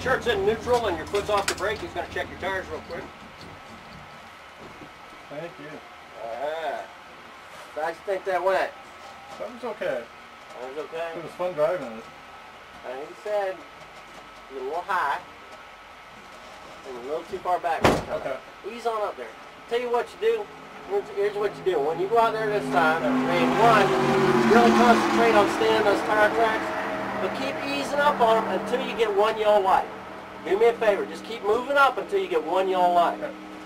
sure it's in neutral and your foot's off the brake. He's gonna check your tires real quick. Thank you. Alright. How'd you think that went? That was okay. That was okay? It was fun driving it. And he said you're a little high and a little too far back. Okay. Ease on up there. Tell you what you do. Here's, here's what you do. When you go out there this time, I mean, one, really concentrate on staying those tire tracks, but keep easing up on them until you get one yellow light. Do me a favor. Just keep moving up until you get one yellow light.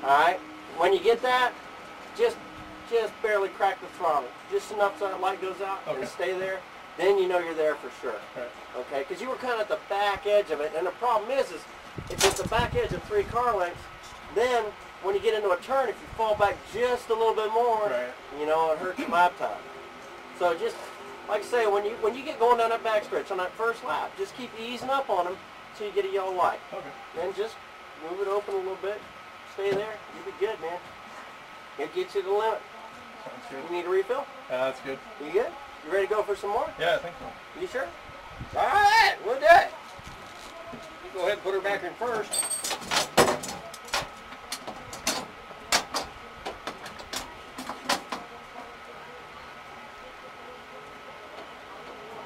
All right. When you get that, just just barely crack the throttle, just enough so that light goes out Okay. and stay there. Then you know you're there for sure. Okay. Okay, because you were kind of at the back edge of it, and the problem is, is if it's the back edge of three car lengths, then when you get into a turn, if you fall back just a little bit more, Right. you know, it hurts your lap time. So just like I say, when you when you get going down that backstretch on that first lap, just keep easing up on them till you get a yellow light. Okay. Then just move it open a little bit, stay there, you'll be good, man. It'll get you to the limit. Sounds You need a refill? Yeah, that's good. You good? You ready to go for some more? Yeah, I think so. You sure? All right, we'll do it. You go ahead and put her back in first.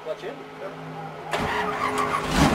Clutch in. Yep.